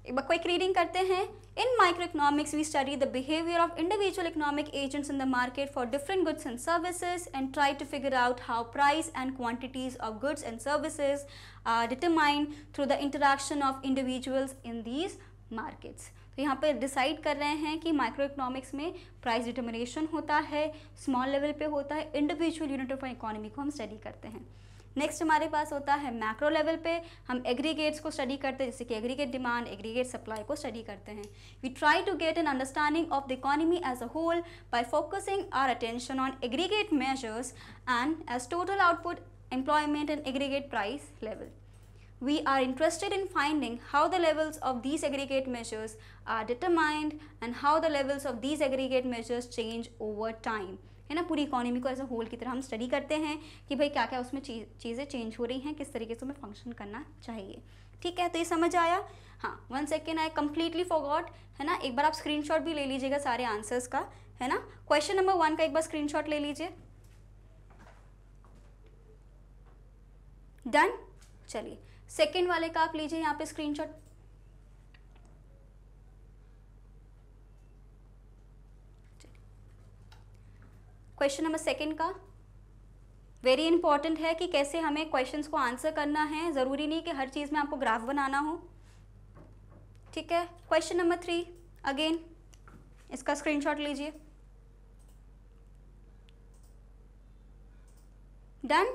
एक बार क्विक रीडिंग करते हैं। In micro economics we study the behaviour of individual economic agents in the market for different goods and services and try to figure out how price and quantities of goods and services are determined through the interaction of individuals in these markets तो यहाँ पर decide कर रहे हैं कि micro economics में price determination होता है स्मॉल लेवल पे होता है इंडिविजुअल यूनिट ऑफ़ इकोनॉमी को हम स्टडी करते हैं। नेक्स्ट हमारे पास होता है मैक्रो लेवल पे, हम एग्रीगेट्स को स्टडी करते हैं, जैसे कि एग्रीगेट डिमांड एग्रीगेट सप्लाई को स्टडी करते हैं। We try to get an understanding of the economy as a whole by focusing our attention on aggregate measures and as total output employment and aggregate price level we are interested in finding how the levels of these aggregate measures are determined and how the levels of these aggregate measures change over time. है ना? पूरी economy को as a whole की तरह हम study करते हैं कि भाई क्या क्या उसमें चीज़ें चेंज हो रही हैं, किस तरीके से हमें फ़ंक्शन करना चाहिए। ठीक है? तो ये समझ आया? हाँ one second I completely forgot है ना? एक बार आप स्क्रीनशॉट भी ले लीजिएगा सारे आंसर्स का, है ना? क्वेश्चन नंबर वन का एक बार स्क्रीनशॉट ले लीजिए। डन चलिए। सेकेंड वाले का आप लीजिए यहाँ पे स्क्रीनशॉट क्वेश्चन नंबर सेकेंड का। वेरी इंपॉर्टेंट है कि कैसे हमें क्वेश्चंस को आंसर करना है। ज़रूरी नहीं कि हर चीज़ में आपको ग्राफ बनाना हो। ठीक है? क्वेश्चन नंबर थ्री अगेन इसका स्क्रीनशॉट लीजिए। Done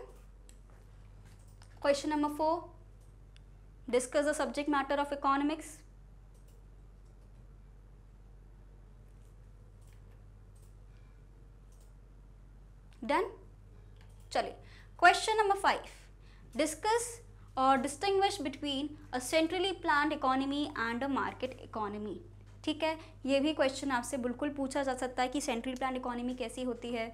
question number four discuss the subject matter of economics done chale question number 5 discuss or distinguish between a centrally planned economy and a market economy ठीक है ये भी question आपसे बिल्कुल पूछा जा सकता है कि सेंट्रल प्लान इकोनॉमी कैसी होती है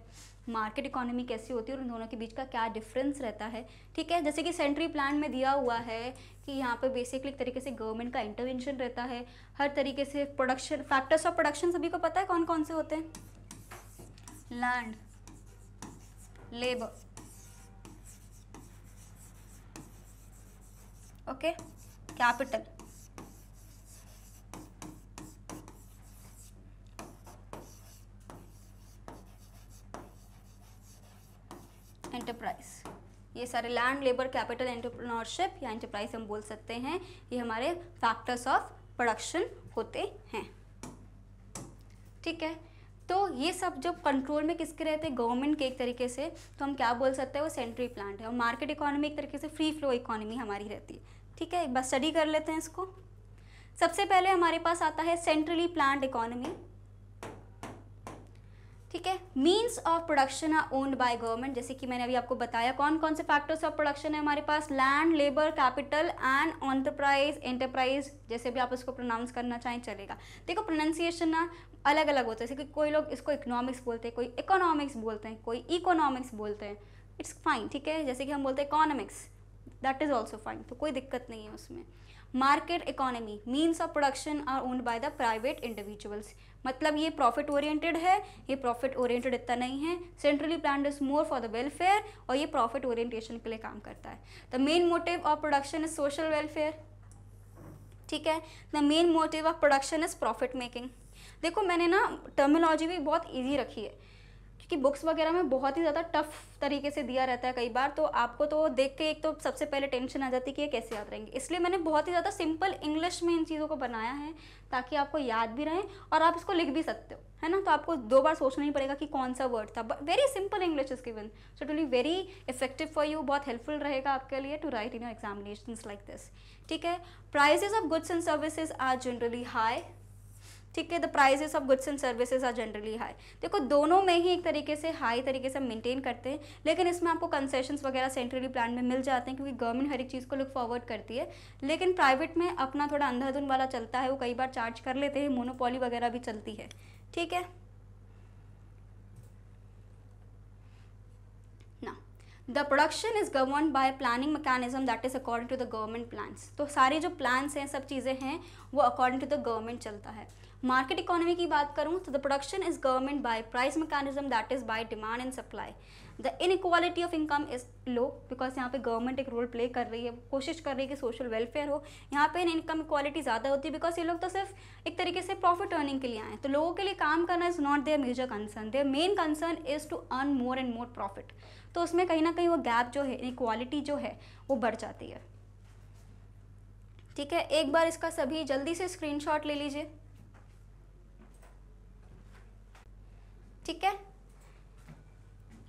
मार्केट इकोनॉमी कैसी होती है और उन दोनों के बीच का क्या डिफरेंस रहता है, ठीक है? जैसे कि सेंट्रल प्लान में दिया हुआ है कि यहाँ पे बेसिकली तरीके से गवर्नमेंट का इंटरवेंशन रहता है, हर तरीके से प्रोडक्शन फैक्टर्स ऑफ़ प्रोडक्शन सभी को पता है कौन कौन से होते हैं? Land labour okay capital enterprise ये सारे लैंड लेबर कैपिटल एंटरप्रेन्योरशिप या एंटरप्राइज हम बोल सकते हैं। ये हमारे फैक्टर्स ऑफ़ प्रोडक्शन होते हैं। ठीक है? तो ये सब जब कंट्रोल में किसके रहते हैं? गवर्नमेंट के एक तरीके से। तो हम क्या बोल सकते हैं? वो सेंट्री प्लांट है। और मार्केट इकोनॉमी एक तरीके से फ्री फ्लो इकोनॉमी हमारी रहती है। ठीक है? एक बार स्टडी कर लेते हैं इसको। सबसे पहले हमारे पास आता है सेंट्रली प्लांट इकोनॉमी ठीक है? Means of production are owned by government जैसे कि मैंने अभी आपको बताया, कौन कौन से फैक्टर्स ऑफ़ प्रोडक्शन है हमारे पास? Land labour capital and enterprise enterprise जैसे भी आप उसको प्रोनाउंस करना चाहें, चलेगा। देखो प्रोनाउंसिएशन ना अलग अलग होता है। जैसे कि कोई लोग इसको इकोनॉमिक्स बोलते हैं, कोई इकोनॉमिक्स बोलते हैं, कोई इकोनॉमिक्स बोलते हैं। इट्स फाइन ठीक है? जैसे कि हम बोलते हैं economics that is also fine तो कोई दिक्कत नहीं है उसमें। Market economy means of production are owned by the private individuals मतलब ये प्रॉफिट ओरिएंटेड है, ये प्रॉफिट ओरिएंटेड इतना नहीं है। Centrally plan is more for the welfare और ये प्रॉफिट ओरिएंटेशन के लिए काम करता है। The main motive of production is social welfare ठीक है? The main motive of production is profit making देखो, मैंने ना टर्मिनोलॉजी भी बहुत ईजी रखी है। क्योंकि बुक्स वगैरह में बहुत ही ज़्यादा टफ तरीके से दिया रहता है कई बार तो आपको तो देख के एक तो सबसे पहले टेंशन आ जाती है कि ये कैसे याद रहेंगे। इसलिए मैंने बहुत ही ज़्यादा सिंपल इंग्लिश में इन चीज़ों को बनाया है, ताकि आपको याद भी रहें और आप इसको लिख भी सकते हो, है ना? तो आपको दो बार सोचना ही पड़ेगा कि कौन सा वर्ड था। Very simple English is given so too very effective for you बहुत हेल्पफुल रहेगा आपके लिए to write in examination like this ठीक है? Prices of goods and services are generally high ठीक है the prices of goods and services are generally high देखो, दोनों में ही एक तरीके से हाई तरीके से मेंटेन करते हैं, लेकिन इसमें आपको कंसेशन वगैरह सेंट्रली प्लान में मिल जाते हैं, क्योंकि गवर्नमेंट हर एक चीज़ को लुक फॉरवर्ड करती है, लेकिन प्राइवेट में अपना थोड़ा अंधाधुन वाला चलता है, वो कई बार चार्ज कर लेते हैं मोनोपॉली वगैरह भी चलती है, ठीक है? The production is govern by planning mechanism that is according to the government plans तो सारे जो प्लान्स हैं, सब चीज़ें हैं, वो अकॉर्डिंग टू द गवर्नमेंट चलता है। मार्केट इकोनॉमी की बात करूँ तो the production is government by price mechanism that is by demand and supply the inequality of income is low because यहाँ पे गवर्नमेंट एक रोल प्ले कर रही है। कोशिश कर रही है कि सोशल वेलफेयर हो। यहाँ पे इनकम इक्वालिटी ज़्यादा होती है बिकॉज़ ये लोग तो सिर्फ़ एक तरीके से प्रॉफिट अर्निंग के लिए आए तो लोगों के लिए काम करना is not their major concern their main concern is to earn more and more profit तो उसमें कहीं ना कहीं वो गैप जो है इनक्वालिटी जो है, वो बढ़ जाती है। ठीक है, एक बार इसका सभी जल्दी से स्क्रीनशॉट ले लीजिए। ठीक है?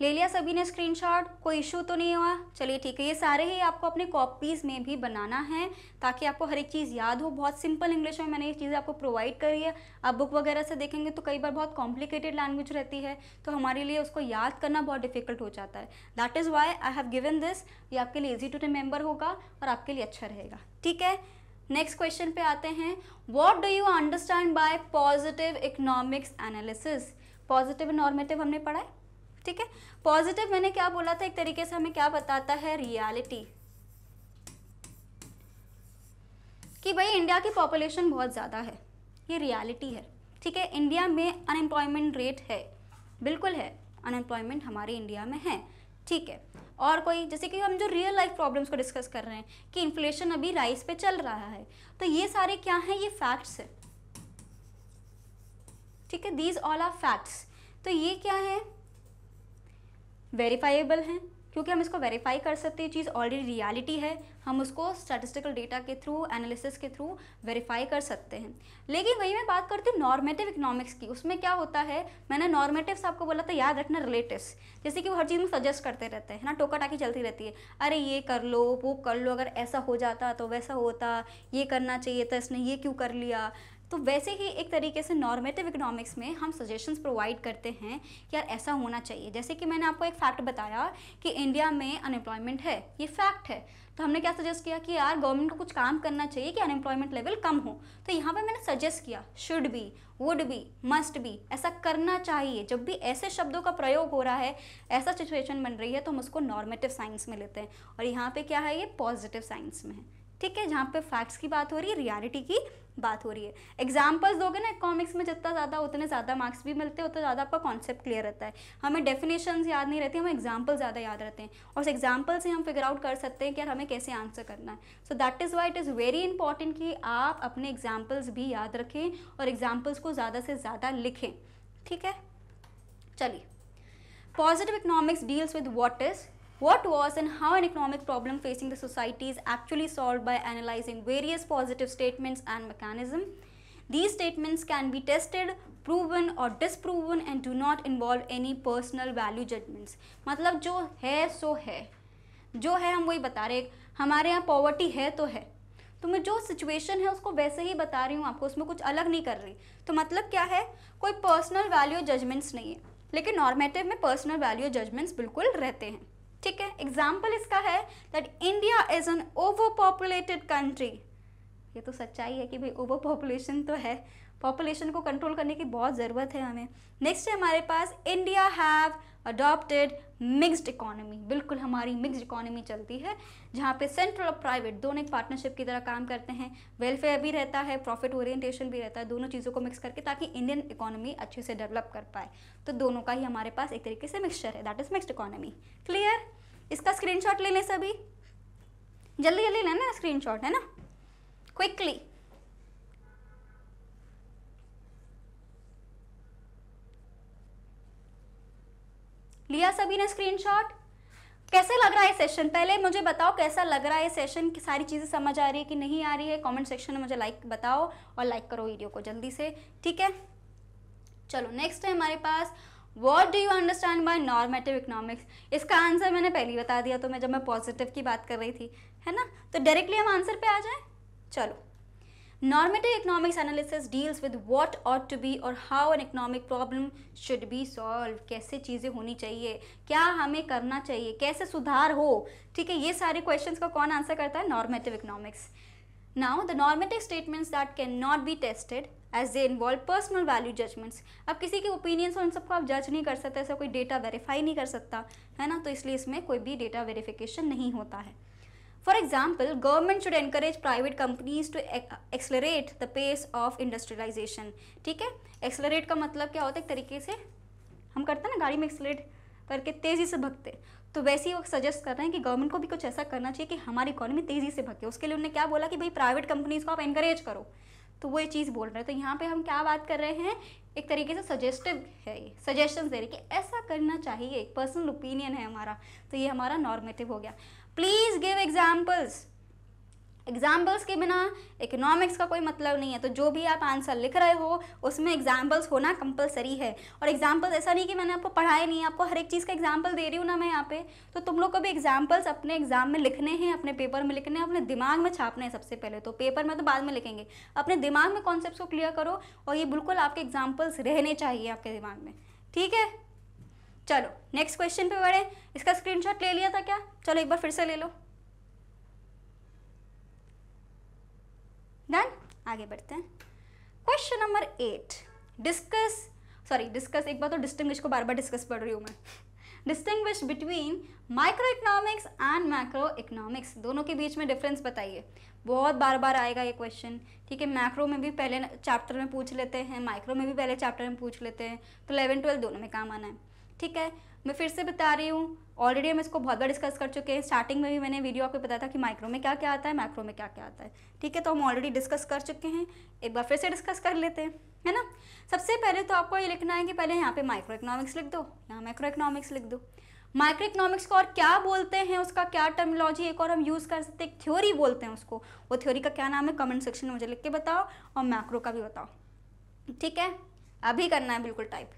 ले लिया सभी ने स्क्रीनशॉट कोई इशू तो नहीं हुआ? चलिए ठीक है, ये सारे ही आपको अपने कॉपीज़ में भी बनाना है, ताकि आपको हर एक चीज़ याद हो। बहुत सिंपल इंग्लिश में मैंने ये चीज़ें आपको प्रोवाइड करी है। आप बुक वगैरह से देखेंगे तो कई बार बहुत कॉम्प्लिकेटेड लैंग्वेज रहती है तो हमारे लिए उसको याद करना बहुत डिफ़िकल्ट हो जाता है। That is why I have given this ये आपके लिए ईजी टू रिमेंबर होगा और आपके लिए अच्छा रहेगा। ठीक है? नेक्स्ट क्वेश्चन पे आते हैं। What do you understand by positive economics analysis positive normative हमने पढ़ा है? ठीक है? पॉजिटिव मैंने क्या बोला था? एक तरीके से हमें क्या बताता है? रियलिटी कि भाई इंडिया की पॉपुलेशन बहुत ज़्यादा है। ये रियलिटी है। ठीक है? इंडिया में अनएम्प्लॉयमेंट रेट है। बिल्कुल है। अनएम्प्लॉयमेंट हमारे इंडिया में है। ठीक है? और कोई, जैसे कि हम जो रियल लाइफ प्रॉब्लम्स को डिस्कस कर रहे हैं कि इन्फ्लेशन अभी राइस पे चल रहा है तो ये सारे क्या हैं? ये फैक्ट्स है। ठीक है? दीज ऑल आर फैक्ट्स तो ये क्या है? वेरीफाइबल हैं, क्योंकि हम इसको वेरीफाई कर सकते हैं चीज़ ऑलरेडी रियलिटी है, हम उसको स्टैटिस्टिकल डेटा के थ्रू एनालिसिस के थ्रू वेरीफाई कर सकते हैं। लेकिन वही मैं बात करती हूँ नॉर्मेटिव इकोनॉमिक्स की, उसमें क्या होता है, मैंने नॉर्मेटिव्स आपको बोला था, याद रखना रिलेटिव्स जैसे कि वो हर चीज़ में सजेस्ट करते रहते हैं ना टोका टाकी चलती रहती है, अरे ये कर लो, वो कर लो, अगर ऐसा हो जाता तो वैसा होता, ये करना चाहिए था इसने, ये क्यों कर लिया तो वैसे ही एक तरीके से नॉर्मेटिव इकोनॉमिक्स में हम सजेशंस प्रोवाइड करते हैं कि यार ऐसा होना चाहिए। जैसे कि मैंने आपको एक फैक्ट बताया कि इंडिया में अनएम्प्लॉयमेंट है, ये फैक्ट है। तो हमने क्या सजेस्ट किया कि यार गवर्नमेंट को कुछ काम करना चाहिए कि अनएम्प्लॉयमेंट लेवल कम हो। तो यहाँ पे मैंने सजेस्ट किया should be would be must be ऐसा करना चाहिए। जब भी ऐसे शब्दों का प्रयोग हो रहा है, ऐसा सिचुएशन बन रही है तो हम उसको नॉर्मेटिव साइंस में लेते हैं। और यहाँ पे क्या है, ये पॉजिटिव साइंस में है। ठीक है, जहाँ पे फैक्ट्स की बात हो रही है रियलिटी की बात हो रही है। एग्जाम्पल्स दोगे ना कॉमिक्स में जितना ज़्यादा, उतने ज़्यादा मार्क्स भी मिलते हैं, उतना ज़्यादा आपका कॉन्सेप्ट क्लियर रहता है। हमें डेफिनेशन याद नहीं रहती, हमें एग्ज़ाम्पल ज़्यादा याद रहते हैं। और उस एग्ज़ाम्पल से हम फिगर आउट कर सकते हैं कि यार, हमें कैसे आंसर करना है। So that is why it is very important कि आप अपने एग्जाम्पल्स भी याद रखें और एग्जाम्पल्स को ज़्यादा से ज़्यादा लिखें। ठीक है? चलिए। Positive economics deals with what is what was and how an economic problem facing the society is actually solved by analyzing various positive statements and mechanism. These statements can be tested, proven or disproven and do not involve any personal value judgments. मतलब जो है सो है जो है हम वही बता रहे हमारे यहाँ पॉवर्टी है तो है तो मैं जो सिचुएशन है उसको वैसे ही बता रही हूँ आपको उसमें कुछ अलग नहीं कर रही तो मतलब क्या है कोई पर्सनल वैल्यू जजमेंट्स नहीं है लेकिन नॉर्मेटिव में पर्सनल वैल्यू जजमेंट्स बिल्कुल रहते हैं ठीक है? एग्ज़ाम्पल इसका है that India is an over populated country ये तो सच्चाई है कि भाई ओवर पॉपुलेशन तो है। पॉपुलेशन को कंट्रोल करने की बहुत ज़रूरत है हमें। नेक्स्ट है हमारे पास India have adopted mixed economy बिल्कुल हमारी मिक्सड इकोनॉमी चलती है, जहाँ पे सेंट्रल और प्राइवेट दोनों एक पार्टनरशिप की तरह काम करते हैं। वेलफेयर भी रहता है प्रॉफिट ओरिएंटेशन भी रहता है, दोनों चीज़ों को मिक्स करके ताकि इंडियन इकोनॉमी अच्छे से डेवलप कर पाए। तो दोनों का ही हमारे पास एक तरीके से मिक्सचर है that is mixed economy clear इसका स्क्रीन ले लें सभी। जल्दी जल्दी लेना स्क्रीन है ना? क्विकली लिया सभी ने स्क्रीनशॉट कैसे लग रहा है सेशन पहले मुझे बताओ कैसा लग रहा है सेशन की सारी चीज़ें समझ आ रही है कि नहीं आ रही है? कमेंट सेक्शन में मुझे लाइक बताओ और लाइक करो वीडियो को जल्दी से, ठीक है? चलो नेक्स्ट है हमारे पास what do you understand by normative economics इसका आंसर मैंने पहले ही बता दिया तो मैं जब मैं पॉजिटिव की बात कर रही थी, है ना? तो डायरेक्टली हम आंसर पे आ जाए? चलो। Normative economics analysis deals with what ought to be और how an economic problem should be solved. कैसे चीज़ें होनी चाहिए? क्या हमें करना चाहिए? कैसे सुधार हो? ठीक है, ये सारे क्वेश्चंस का कौन आंसर करता है? Economics now the normative statements that can not be tested as they involve personal value judgements अब किसी के ओपिनियंस उन सबको आप जज नहीं कर सकते, ऐसा कोई डेटा वेरीफाई नहीं कर सकता, है ना? तो इसलिए इसमें कोई भी डेटा वेरिफिकेशन नहीं होता है। For example, government should encourage private companies to accelerate the pace of industrialization. ठीक है? एक्सलरेट का मतलब क्या होता है? एक तरीके से हम करते हैं ना गाड़ी में एक्सलरेट करके तेज़ी से भगते। तो वैसे ही वो सजेस्ट कर रहे हैं कि गवर्नमेंट को भी कुछ ऐसा करना चाहिए कि हमारी इकोनॉमी तेज़ी से भगे। उसके लिए उन्होंने क्या बोला कि भाई प्राइवेट कंपनीज़ को आप एनकरेज करो। तो वो ये चीज़ बोल रहे हैं। तो यहाँ पे हम क्या बात कर रहे हैं? एक तरीके से सजेस्टिव है ये। सजेशन दे रहे कि ऐसा करना चाहिए। पर्सनल ओपिनियन है हमारा। तो ये हमारा नॉर्मेटिव हो गया। प्लीज़ गिव एग्जाम्पल्स एग्जाम्पल्स के बिना इकोनॉमिक्स का कोई मतलब नहीं है। तो जो भी आप आंसर लिख रहे हो, उसमें एग्जाम्पल्स होना कंपलसरी है। और एग्जाम्पल्स ऐसा नहीं कि मैंने आपको पढ़ाया नहीं आपको हर एक चीज़ का एग्ज़ाम्पल दे रही हूँ ना मैं यहाँ पे। तो तुम लोग को भी एग्जाम्पल्स अपने एग्ज़ाम में लिखने हैं, अपने पेपर में लिखने हैं, अपने दिमाग में छापने हैं सबसे पहले? तो पेपर में तो बाद में लिखेंगे। अपने दिमाग में कॉन्सेप्ट को क्लियर करो और ये बिल्कुल आपके एग्जाम्पल्स रहने चाहिए आपके दिमाग में। ठीक है? चलो नेक्स्ट क्वेश्चन पे बढ़े। इसका स्क्रीनशॉट ले लिया था क्या? चलो, एक बार फिर से ले लो। डन आगे बढ़ते हैं। Question number eight discuss sorry discuss एक बार तो डिस्टिंग्विश को बार बार डिस्कस पढ़ रही हूँ मैं। Distinguish between micro economics and macro economics दोनों के बीच में डिफरेंस बताइए। बहुत बार बार आएगा ये क्वेश्चन ठीक है मैक्रो में भी पहले चैप्टर में पूछ लेते हैं माइक्रो में भी पहले चैप्टर में पूछ लेते हैं। तो इलेवन ट्वेल्व दोनों में काम आना है। ठीक है? मैं फिर से बता रही हूँ ऑलरेडी हम इसको बहुत बार डिस्कस कर चुके हैं। स्टार्टिंग में भी मैंने वीडियो आपको बताया था कि माइक्रो में क्या क्या आता है मैक्रो में क्या क्या आता है। ठीक है तो हम ऑलरेडी डिस्कस कर चुके हैं। एक बार फिर से डिस्कस कर लेते हैं, है ना? सबसे पहले तो आपको ये लिखना है कि पहले यहाँ पे माइक्रो इकोनॉमिक्स लिख दो, यहाँ माइक्रो इकोनॉमिक्स लिख दो। माइक्रो इकोनॉमिक्स को और क्या बोलते हैं, उसका क्या टर्मोलॉजी एक और हम यूज़ कर सकते हैं थ्योरी बोलते हैं उसको। वो थ्योरी का क्या नाम है कमेंट सेक्शन में मुझे लिख के बताओ और मैक्रो का भी बताओ। ठीक है? अभी करना है, बिल्कुल type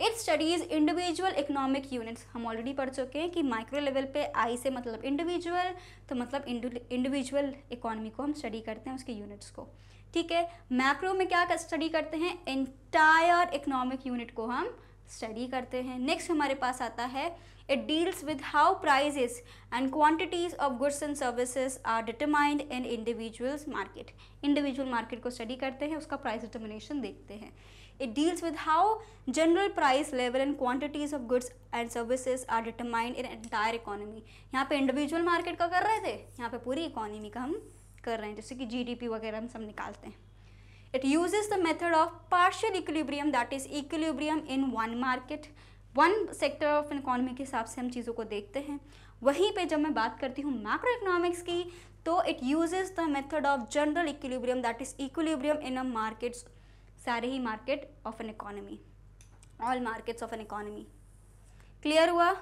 it studies individual economic units हम ऑलरेडी पढ़ चुके हैं कि माइक्रो लेवल पे आई से मतलब इंडिविजुअल तो मतलब इंडिविजुअल इकोनॉमी को हम स्टडी करते हैं उसके यूनिट्स को। ठीक है? मैक्रो में क्या स्टडी करते हैं? एंटायर इकोनॉमिक यूनिट को हम स्टडी करते हैं। नेक्स्ट हमारे पास आता है it deals with how prices and quantities of goods and services are determined in individuals market individual market को स्टडी करते हैं, उसका प्राइस डिटर्मिनेशन देखते हैं। It deals with how general price level and quantities of goods and services are determined in entire economy. यहाँ पे individual market का कर रहे थे, यहाँ पे पूरी इकोनॉमी का हम कर रहे हैं, जैसे कि जीडीपी वगैरह हम सब निकालते हैं। It uses the method of partial equilibrium that is equilibrium in one market one sector of economy के हिसाब से हम चीज़ों को देखते हैं। वहीं पे जब मैं बात करती हूँ मैक्रो इकोनॉमिक्स की तो it uses the method of general equilibrium that is equilibrium in a markets सारे ही market of an economy all markets of an economy clear हुआ?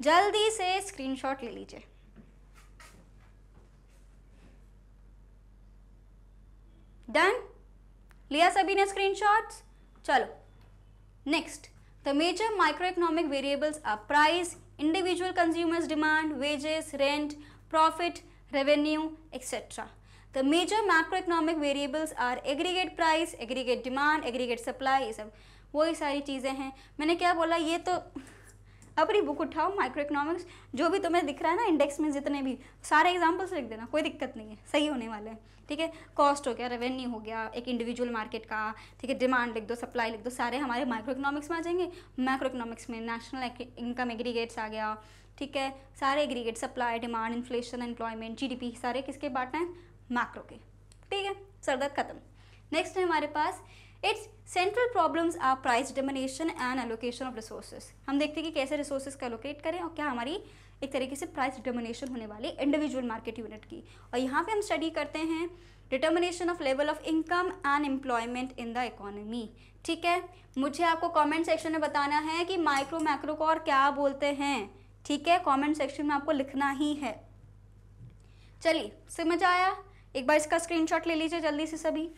जल्दी से स्क्रीनशॉट ले लीजिए। डन लिया सभी ने स्क्रीनशॉट्स चलो। Next the major micro economic variables are price individual consumers demand wages rent profit revenue etcetera The major macroeconomic variables are aggregate price, aggregate demand, aggregate supply ये सब। वही सारी चीज़ें हैं। मैंने क्या बोला ये तो अपनी बुक उठाओ माइक्रो इकोनॉमिक्स जो भी तुम्हें दिख रहा है ना इंडेक्स में जितने भी सारे एग्जाम्पल्स लिख देना कोई दिक्कत नहीं है सही होने वाले हैं ठीक है? कॉस्ट हो गया रेवेन्यू हो गया एक इंडिविजुअल मार्केट का ठीक है? डिमांड लिख दो सप्लाई लिख दो सारे हमारे माइक्रो इकोनॉमिक्स में आ जाएँगे। माइक्रो इकोनॉमिक्स में नेशनल इनकम एग्रीगेट्स आ गया ठीक है? सारे aggregate supply demand inflation employment GDP सारे किसके बांटना है? मैक्रो के ठीक है? सरदर्द खत्म। नेक्स्ट है हमारे पास it's central problems are price determination and allocation of resources हम देखते हैं कि कैसे रिसोर्सेज का एलोकेट करें और क्या हमारी एक तरीके से प्राइस डिटर्मिनेशन होने वाली इंडिविजुअल मार्केट यूनिट की। और यहाँ पे हम स्टडी करते हैं determination of level of income and employment in the economy ठीक है? मुझे आपको कमेंट सेक्शन में बताना है कि माइक्रो मैक्रो को और क्या बोलते हैं। ठीक है? कमेंट सेक्शन में आपको लिखना ही है। चलिए, समझ आया? एक बार इसका स्क्रीनशॉट ले लीजिए जल्दी से सभी।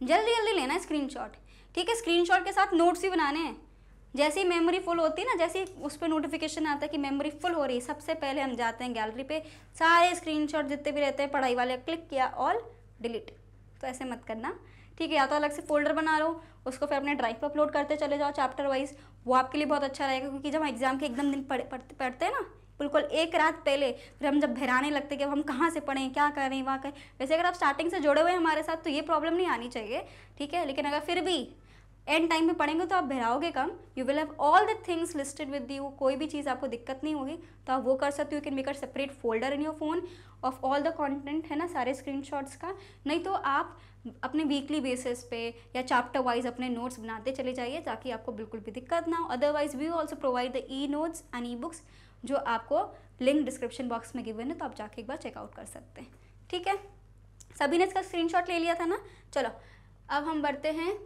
जल्दी जल्दी लेना है स्क्रीनशॉट ठीक है स्क्रीनशॉट के साथ नोट्स भी बनाने हैं। जैसे ही मेमोरी फुल होती है ना, जैसे ही उस पर नोटिफिकेशन आता है कि मेमोरी फुल हो रही है, सबसे पहले हम जाते हैं गैलरी पे, सारे स्क्रीनशॉट जितने भी रहते हैं, पढ़ाई वाले क्लिक किया ऑल डिलीट तो ऐसे मत करना। ठीक है, या तो अलग से फोल्डर बना लो, उसको फिर अपने ड्राइव पर अपलोड करते चले जाओ चैप्टर वाइज वो आपके लिए बहुत अच्छा रहेगा, क्योंकि जब हम एग्ज़ाम के एकदम दिन पढ़ पढ़ते हैं ना बिल्कुल एक रात पहले, फिर हम जब भराने लगते कि अब हम कहाँ से पढ़ें, क्या करें वहाँ करें वैसे अगर आप स्टार्टिंग से जुड़े हुए हैं हमारे साथ तो ये प्रॉब्लम नहीं आनी चाहिए, ठीक है? लेकिन अगर फिर भी एंड टाइम में पढ़ेंगे तो आप भराओगे कम। You will have all the things listed with you कोई भी चीज़ आपको दिक्कत नहीं होगी तो आप वो कर सकते हो। You can make a separate folder in your phone of all the content है ना? सारे स्क्रीनशॉट्स का। नहीं तो आप अपने वीकली बेसिस पे या चैप्टर वाइज अपने नोट्स बनाते चले जाइए, ताकि आपको बिल्कुल भी दिक्कत ना हो। Otherwise we also provide the e notes and e books जो आपको लिंक डिस्क्रिप्शन बॉक्स में गिवन है तो आप जाके एक बार चेकआउट कर सकते हैं। ठीक है? सभी ने इसका स्क्रीनशॉट ले लिया था ना? चलो, अब हम बढ़ते हैं।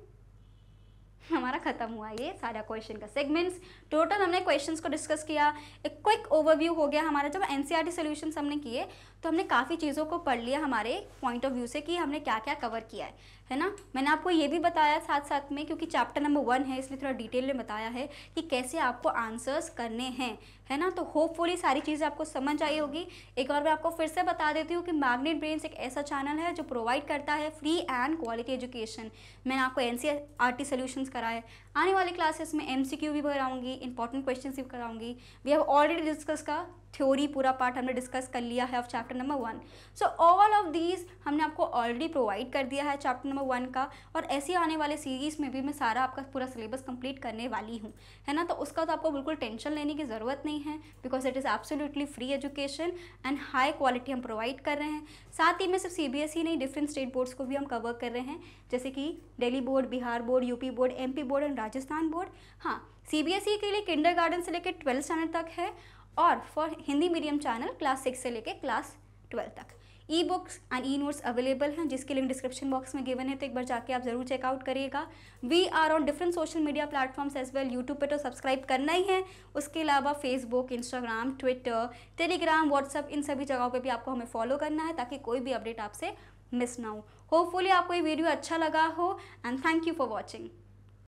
हमारा खत्म हुआ ये सारा क्वेश्चन का सेगमेंट्स टोटल हमने क्वेश्चंस को डिस्कस किया। एक क्विक ओवरव्यू हो गया हमारा, जब एनसीईआरटी सॉल्यूशंस हमने किए तो हमने काफ़ी चीज़ों को पढ़ लिया हमारे पॉइंट ऑफ़ व्यू से कि हमने क्या क्या कवर किया है है ना? मैंने आपको ये भी बताया साथ साथ में, क्योंकि चैप्टर नंबर वन है इसलिए थोड़ा डिटेल में बताया है कि कैसे आपको आंसर्स करने हैं, है ना? तो होपफुली सारी चीज़ें आपको समझ आई होगी। एक और मैं आपको फिर से बता देती हूँ कि मैग्नेट ब्रेन्स एक ऐसा चैनल है जो प्रोवाइड करता है फ्री एंड क्वालिटी एजुकेशन मैंने आपको N C R T solutions कराए। आने वाली क्लासेस में एम सी क्यू भी कराऊँगी इंपॉर्टेंट क्वेश्चन भी कराऊँगी। वी हैव ऑलरेडी डिस्कस का थ्योरी पूरा पार्ट हमने डिस्कस कर लिया है of chapter number one so all of these हमने आपको ऑलरेडी प्रोवाइड कर दिया है चैप्टर नंबर वन का और ऐसे आने वाले सीरीज़ में भी मैं सारा आपका पूरा सिलेबस कंप्लीट करने वाली हूँ, है ना? तो उसका तो आपको बिल्कुल टेंशन लेने की ज़रूरत नहीं है because it is absolutely free education and high quality हम प्रोवाइड कर रहे हैं. साथ ही में सिर्फ़ सी बी एस ई नहीं डिफरेंट स्टेट बोर्ड्स को भी हम कवर कर रहे हैं, जैसे कि Delhi board Bihar board UP board MP board and Rajasthan board हाँ सी बी एस ई के लिए किंडर गार्डन से लेकर ट्वेल्थ स्टैंडर्ड तक है और for Hindi medium channel class six से लेके क्लास ट्वेल्थ तक। E books and e notes available हैं, जिसके लिंक डिस्क्रिप्शन बॉक्स में गिवन है तो एक बार जाके आप ज़रूर चेकआउट करिएगा। We are on different social media platforms as well YouTube पे तो सब्सक्राइब करना ही है। उसके अलावा Facebook Instagram Twitter Telegram WhatsApp इन सभी जगहों पर भी आपको हमें फॉलो करना है, ताकि कोई भी अपडेट आपसे मिस ना हो। होपफुली आपको ये वीडियो अच्छा लगा हो and thank you for watching